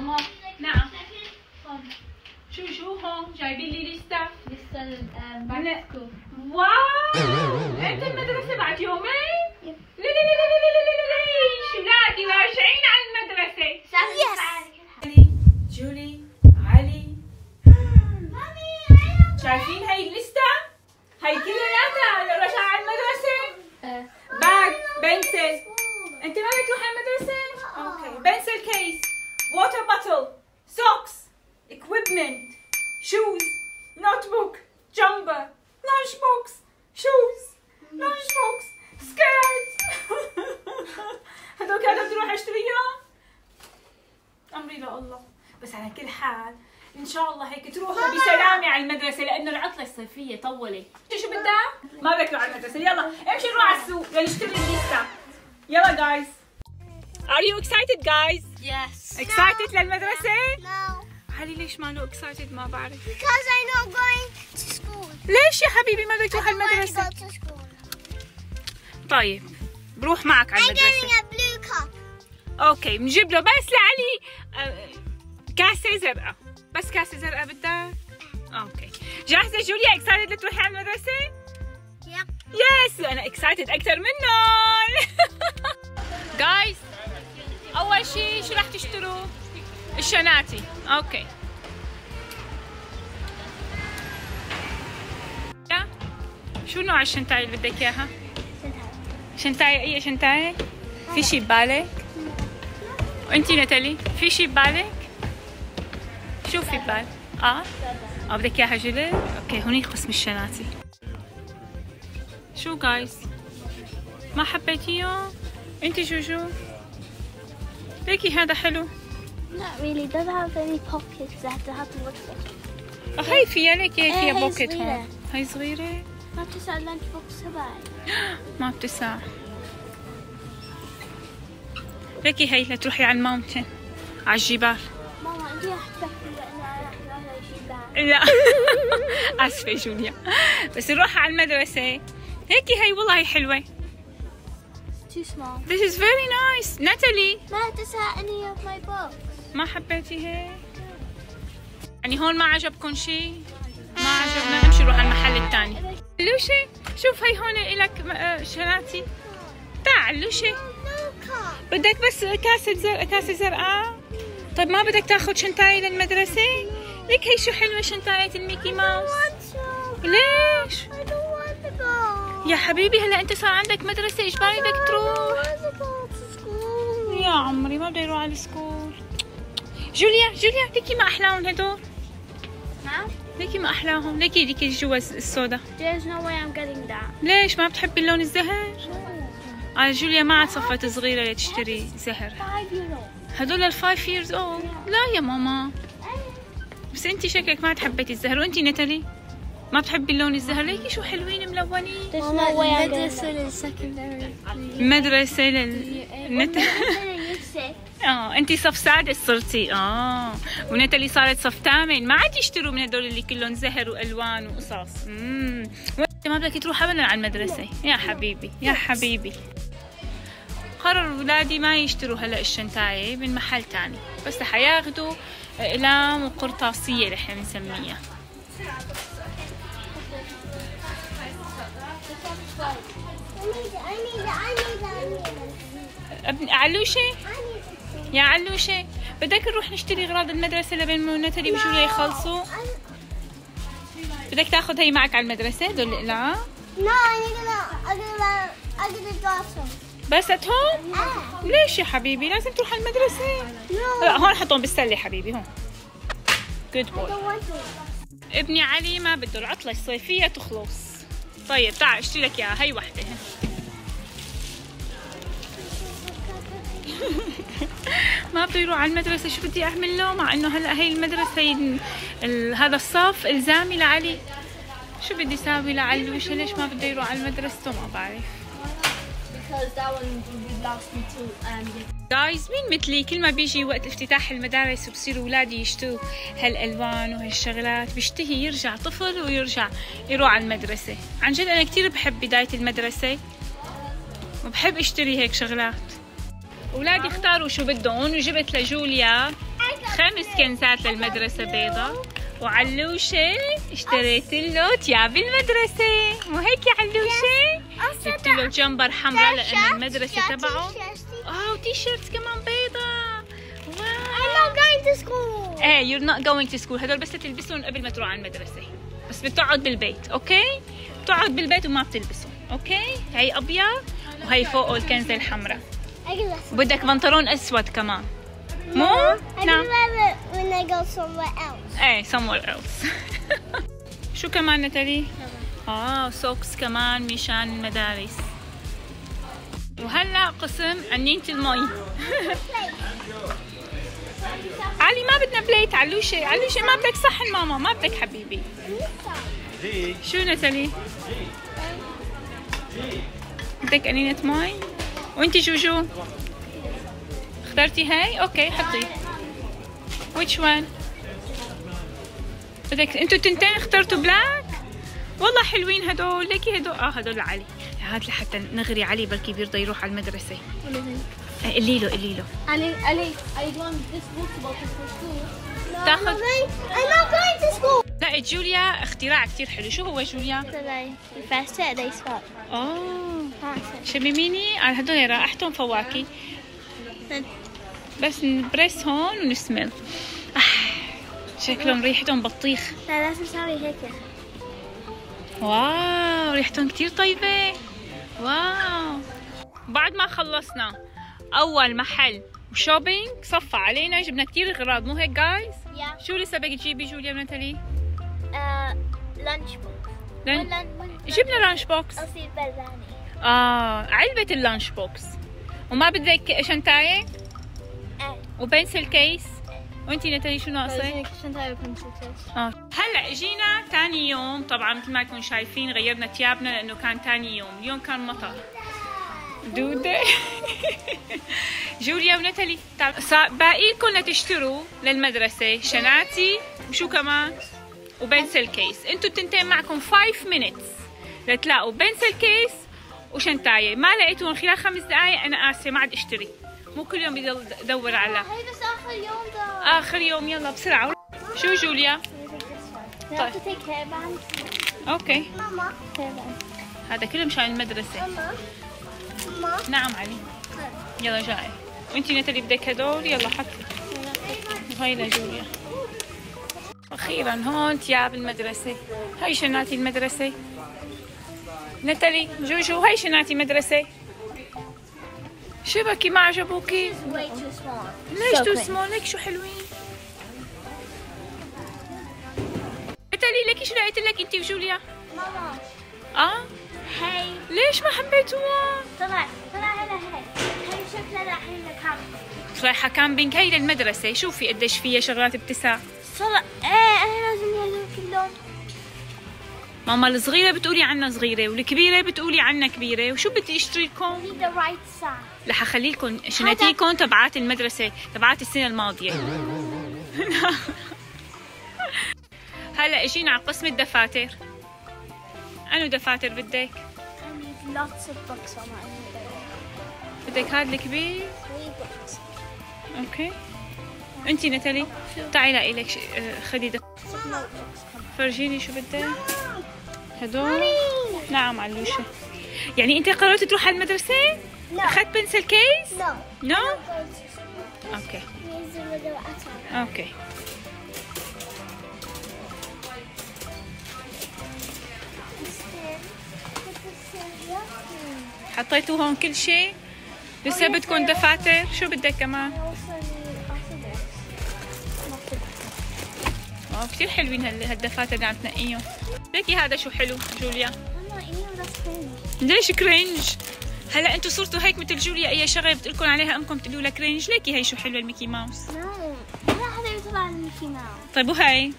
ماما نعم شو شو هون جايبين لي لسه لسه الباك واو انت المدرسة بعد يومين لا لا لا لا لا لا لا لا اولادي على المدرسة يس جولي علي شايفين هاي الليستة؟ هاي كلياتها رجع على المدرسة؟ بعد pencil انت ما بتروحي المدرسة؟ أوكي pencil case water bottle socks equipment shoes notebook jumper lunch box shoes lunch box skirt كانوا بدي أروح اشتريهم أمري لله. بس على كل حال إن شاء الله هيك تروحوا بسلامة على المدرسة لأنه العطلة الصيفية طولت. شو بدها؟ ما بدك تروح على المدرسة. يلا امشي نروح على السوق. لنشتري الليسته يلا جايز Are you excited guys? Yes. Excited للمدرسة؟ No, علي ليش ما له excited ما بعرف because I'm not going to school. ليش يا حبيبي ما بدك تروح I to المدرسة؟ go to school. طيب بروح معك على I'm getting المدرسة a blue cup. أوكي بنجيب له بس لعلي آه، كاسة زرقاء بس كاسة زرقاء بدك؟ أوكي جاهزة جوليا excited لتروحي على المدرسة؟ Yep. yes أنا excited أكثر منهم guys أول شيء شو رح تشتروا؟ الشناتي أوكي شو نوع الشنطاية اللي بدك إياها؟ شنطاية أي شنطاية؟ في شي ببالك؟ وانتي نتالي في شي ببالك؟ شو في ببالك؟ آه؟ آه بدك إياها جلد؟ أوكي هونيك قسم الشناتي شو guys؟ ما حبيتيه؟ انتي شو شو؟ ليكي هذا حلو Not really. Doesn't have any pockets. I have to have to look for. هاي فيها ليكي هي فيها هاي pocket صغيرة. هون هاي صغيرة ما بتساع lunch box تبعي. ما بتسع ليكي هاي لتروحي على الماونتن على الجبال ماما انت راح تفكري لأن أنا راح اشيل بعد. لا آسفة جوليا بس نروح على المدرسة هيك هي والله هي حلوة Too small. This is very nice. ناتالي ما تسأل any of my books. ما حبيتي هيك؟ يعني هون ما عجبكم شيء ما عجبنا نمشي نروح على المحل الثاني لوشي شوف هي هون إلك آه، شناتي تعال لوشي. بدك بس كاسة زرقاء كاسة زرقاء طيب ما بدك تاخذ شنطاية للمدرسة؟ ليك هي شو حلوة شنطاية الميكي ماوس؟ ليش؟ يا حبيبي هلا أنت صار عندك مدرسة اجباري بدك تروح. يا عمري ما بدي أروح على السكول. جوليا جوليا ليكي ما أحلاهم هدول؟ نعم. ليكي ما أحلاهم ليكي ليكي جوا السودا There's no way I'm getting that. ليش؟ ما بتحبي اللون الزهر؟ آه جوليا ما عاد صفت صغيرة لتشتري زهر. هدول ال five years old لا يا ماما. بس أنتي شكلك ما حبيتي الزهر. وأنتي نتالي؟ ما بتحبي اللون الزهر ليكي شو حلوين ملونين. that. secondary. مدرسة لل نت... آه انتي صف سادس صرتي. آه. ونتالي صارت صف ثامن. ما عاد يشتروا من هدول اللي كلهم زهر وألوان وقصص. امم وانت ما بدك تروح ابدا على المدرسة. يا حبيبي يا حبيبي. قرروا اولادي ما يشتروا هلا الشنطاية من محل تاني. بس رح ياخذوا إقلام وقرطاسية رح نسميها. علوشة. يا علوشة بدك نروح نشتري أغراض المدرسة لبين ما نتالي وجوليا يخلصوا؟ بدك تاخذ هي معك على المدرسة؟ دول need to go بس ات هوم Ah, ليش يا حبيبي؟ لازم تروح على المدرسة. no, لا هون حطهم بالسلة حبيبي هون. جود بوي. ابني علي ما بده العطلة الصيفية تخلص. طيب تعال اشتري لك اياها. هي وحدة. ما بده يروح على المدرسة. شو بدي أعمل له؟ مع إنه هلأ هي المدرسة هي هذا الصف إلزامي لعلي. شو بدي أساوي لعلوشة ليش ما بده يروح على مدرسته ما بعرف. جايز مين مثلي؟ كل ما بيجي وقت افتتاح المدارس وبصيروا أولادي يشتوا هالألوان وهالشغلات. بيشتهي يرجع طفل ويرجع يروح على المدرسة. عن جد أنا كثير بحب بداية المدرسة. وبحب أشتري هيك شغلات. أولادي اختاروا شو بدهم وجبت لجوليا خمس كنزات للمدرسة بيضة. وعلوشة اشتريت له تياب المدرسة. مو هيك يا علوشة؟ جبت له jumper حمراء لأن المدرسة تبعه. آه و T-shirts كمان بيضة I'm wow not going to school. إيه you're not going to school. هدول بس تلبسهم قبل ما تروح على المدرسة. بس بتقعد بالبيت أوكي بتقعد بالبيت وما بتلبسهم أوكي هي أبيض وهي فوقه الكنزة الحمراء. بدك بنطلون أسود كمان. مو؟ نعم. when I go somewhere else. إيه somewhere else. شو كمان نتالي؟ آه socks كمان مشان المدارس وهلا قسم قنينة المي علي ما بدنا بليت علوشة علوشة ما بدك صحن ماما ما بدك حبيبي شو نتالي؟ بدك قنينة مي؟ وانتي شو شو؟ اخترتي هاي؟ أوكي حطي which one؟ بدك أنتوا تنتين اخترتوا black؟ والله حلوين هدول ليكي هدول آه هدول لعلي هات لحتى نغري علي بركي بيرضى يروح على المدرسة. إيه، قلي له قلي له. Ali, Ali, I want this school. No, تاخذ- I'm not going. To school. لا جوليا اختراع كتير حلو. شو هو جوليا؟ Today, the first Saturday spot. آه. شمميني؟ على هدول رائحتهم فواكه. بس نبرس هون ونسمل آه، شكلهم ريحتهم بطيخ. لا لازم نسوي هيك wow ريحتهم كتير طيبة. wow بعد ما خلصنا أول محل shopping صفى علينا جبنا كتير أغراض مو هيك guys Yeah. شو لسه بدك تجيبي جوليا ونتالي؟ Uh, lunch box. lun... جبنا lunch box. آه علبة ال lunch box وما بدك شنطاية إيه. و pencil case وانتي نتالي شو ناقصك؟ آه. هلأ اجينا ثاني يوم. طبعا مثل ما تكونوا شايفين غيرنا ثيابنا لأنه كان ثاني يوم. اليوم كان مطر. دودة. جوليا ونتالي باقي لكم لتشتروا للمدرسة. شناتي وشو كمان؟ و pencil case. أنتوا التنتين معكم 5 minutes لتلاقوا pencil case وشنطاية ما لقيتون خلال خمس دقايق أنا اسفة ما عاد أشتري. مو كل يوم بدي أدور على. هاي آخر يوم ده. اخر يوم يلا بسرعة. شو جوليا؟ care of أوكي. Mama. هذا كله مشان المدرسة. Mama. Mama. نعم علي. يلا جاي. وانتي نتالي بدك هدول؟ يلا حطي. وهي لجوليا وأخيرا هون ثياب المدرسة. هاي شناتي المدرسة؟ نتالي جوجو هاي شناتي مدرسة شبكي ما عجبوكي. ليش too. small ليك شو حلوين. نتالي ليكي شو لقيت لك انتي وجوليا؟ Mama. آه؟ هاي. ليش ما حبيتوها؟ طلع طلع هنا هاي. هاي شكلها الحين كم رايحة كامبينج هي للمدرسة. شوفي قديش فيها شغلات بتسع طلع إيه ماما الصغيرة بتقولي عنا صغيرة والكبيرة بتقولي عنا كبيرة. وشو بدي اشتري لكم؟ رح أخلي لكم شناتيكم تبعات المدرسة تبعات السنة الماضية. هلا إجينا على قسم الدفاتر. أنو دفاتر بدك؟ بدك هذا الكبير؟ أوكي. أنتي نتالي تعي لك خدي دف... some notebooks. فرجيني شو بدك. هدول نعم علوشة يعني أنت قررت تروح على المدرسة؟ No. أخذت pencil case؟ no no؟ okay okay حطيتوا هون كل شيء لسه بدكم دفاتر شو بدك كمان؟ كثير حلوين هال- هالدفاتر اللي عم تنقيهم. ليكي هذا شو حلو جوليا؟ ليش cringe؟ هلا أنتم صرتوا هيك مثل جوليا أي شغلة بتقولكم عليها أمكم تقولوا لها cringe؟ ليكي هي شو حلوة الميكي ماوس؟ هذا يطلع الميكي ماوس. طيب وهي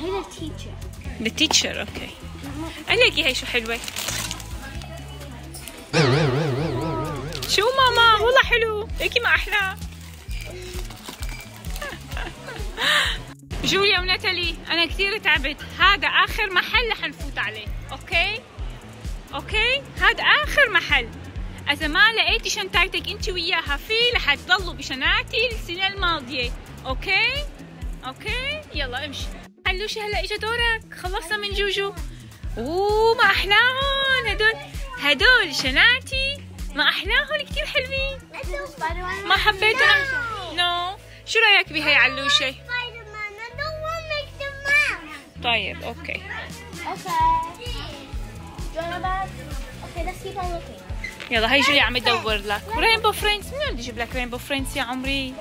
هي ال teacher ال teacher okay. ليكي هي شو حلوة؟ شو ماما؟ والله حلو. ليكي ما أحلى. جوليا وناتالي أنا كثير تعبت. هذا آخر محل رح نفوت عليه okay? okay? هذا آخر محل. إذا ما لقيتي شنطتك أنت وياها فيه رح تضلوا بشناتي السنة الماضية. okay? okay? يلا امشي. علوشي هلا اجى دورك؟ خلصنا من جوجو. أوه ما أحلاهم. هدول هدول شناتي ما أحلاهم كثير حلوين. ما حبيتهم. no شو رأيك بهي علوشي keep on looking. يلا هي جوليا عم تدور لك. Rainbow Friends من بدي أجيب لك Rainbow Friends يا عمري.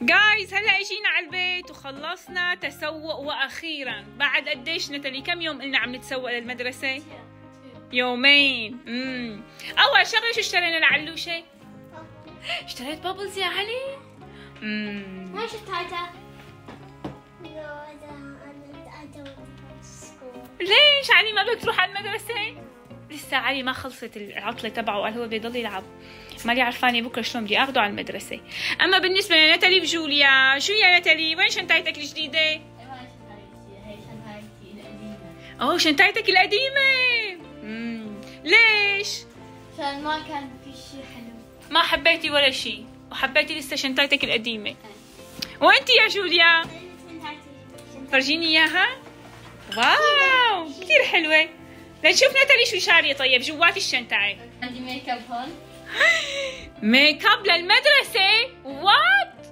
guys هلا اجينا على البيت وخلصنا تسوق وأخيرا. بعد قديش نتالي؟ كم يوم قلنا عم نتسوق للمدرسة؟ يومين. امم أول شغلة شو اشترينا لعلوشة؟ اشتريت bubbles يا علي؟ امم Where's your ليش؟ علي ما بدك تروح على المدرسة؟ لسه علي ما خلصت العطلة تبعه وقال هو بيضل يلعب. مالي عرفانه بكرة شلون بدي آخده على المدرسة. أما بالنسبة لنتالي وجوليا شو يا نتالي وين شنطتك الجديدة؟ أوه شنطتك القديمة. امم ليش؟ عشان ما كان في شيء حلو. ما حبيتي ولا شيء وحبيتي لسه شنطتك القديمة. وانت يا جوليا؟ فرجيني إياها؟ wow كثير حلوة. لنشوف نتالي شو شارية. طيب جوات الشنطه عندي ميك اب هون. ميك اب للمدرسة. what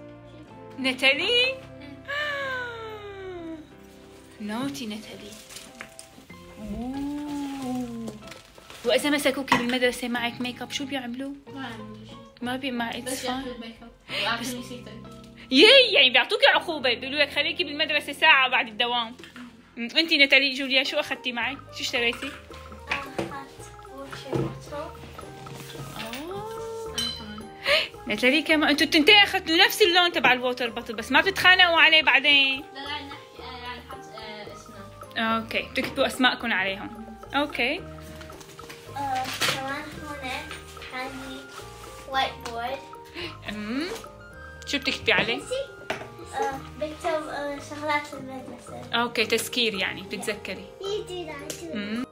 نتالي naughty نتالي أوه. وإذا مسكوكي بالمدرسة معك ميك اب شو بيعملوا؟ ما عندي. ما بي ما بس it's ياخذ make up. يي يعني بيعطوكي عقوبة بيقولوا لك خليكي بالمدرسة ساعة بعد الدوام انتي نتالي جوليا شو أخذتي معك؟ شو اشتريتي؟ نتالي كمان أنتوا التنتين أخذتوا نفس اللون تبع ال water bottle بس ما بتتخانقوا عليه بعدين لا لا نحكي يعني حط آه، اسمه. okay بتكتبوا أسماءكم عليهم okay شو بتكتبي عليه؟ آه، بكتب آه، شغلات المدرسة. okay تذكير يعني بتتذكري. امم.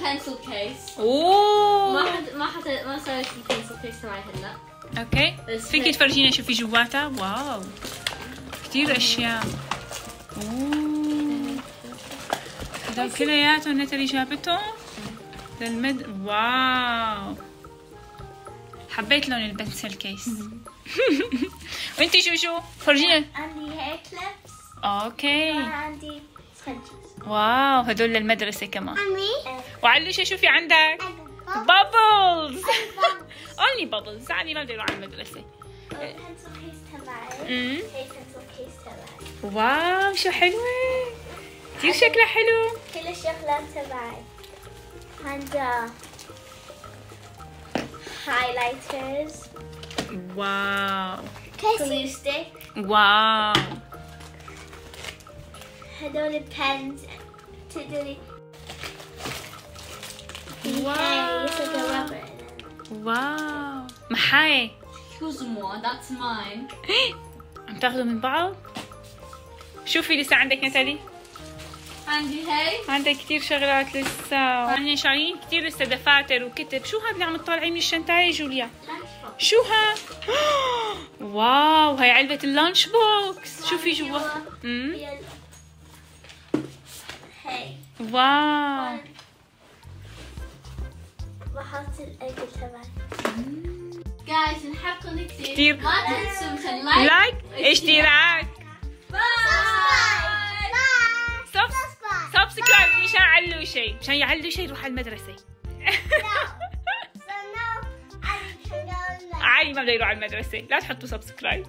pencil case. ما أوه. حد ما حد ما سويت ال pencil case تبعي هلا. okay. فيكي. تفرجينا شو في جواتها؟ wow. كثير أشياء. أوه. هذول كلياتهم نتالي جابتهم للمد wow. حبيت لون ال pencil case وانتي شو شو فرجينا عندي hair clips okay عندي scrunchies wow هدول للمدرسة كمان. عمي وعلوشة شو في عندك؟ bubbles only bubbles يعني ما بدي أروح على المدرسة. ال pencil case تبعي. ال pencil case تبعي. wow شو حلوة. كثير شكلها حلو؟ كل الشغلات تبعي. عندها highlighters. wow glue stick? wow هدول pens تقدري واو. واو محاي Choose more. That's mine. عم تاخذوا من بعض؟ شوفي لسه عندك نتالي عندي هاي. عندك كثير شغلات لسه. عندنا شايلين كثير لسه دفاتر وكتب. شو هذا اللي عم تطلعي من الشنطة جوليا؟ شو ها wow هاي علبة ال lunch box. شوفي جوا؟ هاي. wow. بحط الأكل تبعي. Guys نحبكم كثير. ما تنسوا مثل like. اشتراك. bye. subscribe مشان علو شيء. مشان يعلو شيء يروح على المدرسة. علي ما بده يروح على المدرسة. لا تحطوا subscribe